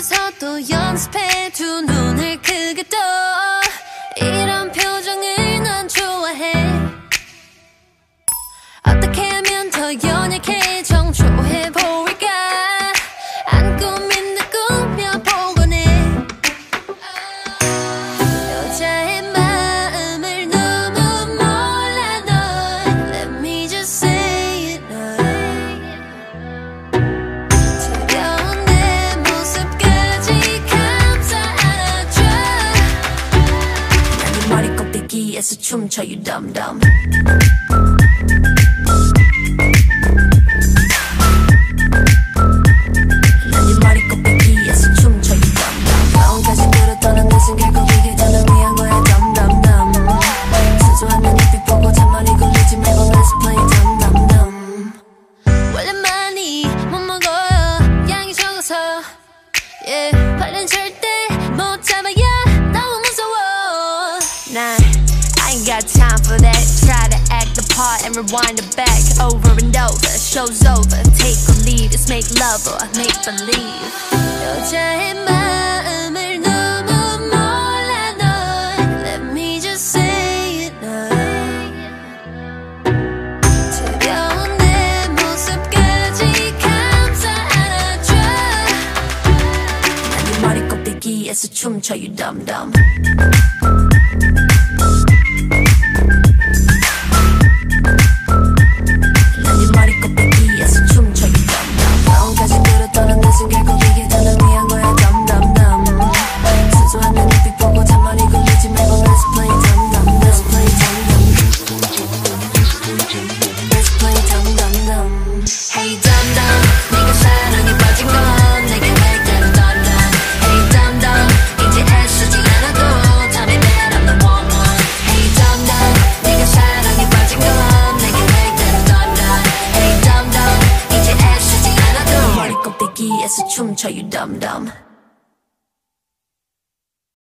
앞에서 또 연습해 두 눈을 크게 떠 댄스 춤춰 you dumb dumb Yeah, 발은 절대 못 잡아 got time for that. Try to act the part and rewind it back Over and over, show's over. Take a lead, it's make love or make believe. 여자의 마음을 너무 몰라 넌 Let me just say it now. 두려운 내 모습까지 감싸 안아줘. 난네 머리 꼭대기에서 춤춰 you dumb dumb. Thank you. Nike, it's a chum chum you dumb dumb.